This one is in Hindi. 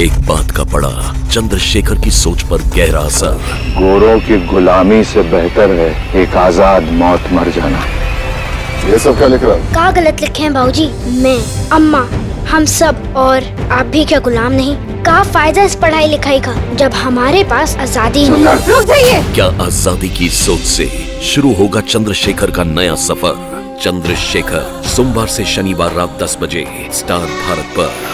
एक बात का पड़ा चंद्रशेखर की सोच पर गहरा असर। गोरों की गुलामी से बेहतर है एक आज़ाद मौत मर जाना। ये सब क्या लिख रहा है? का गलत लिखे हैं बाबूजी? मैं अम्मा हम सब और आप भी क्या गुलाम नहीं? का फ़ायदा इस पढ़ाई लिखाई का जब हमारे पास आज़ादी रुक जाइए। क्या आज़ादी की सोच से शुरू होगा चंद्रशेखर का नया सफ़र? चंद्रशेखर सोमवार से शनिवार रात 10 बजे स्टार भारत पर।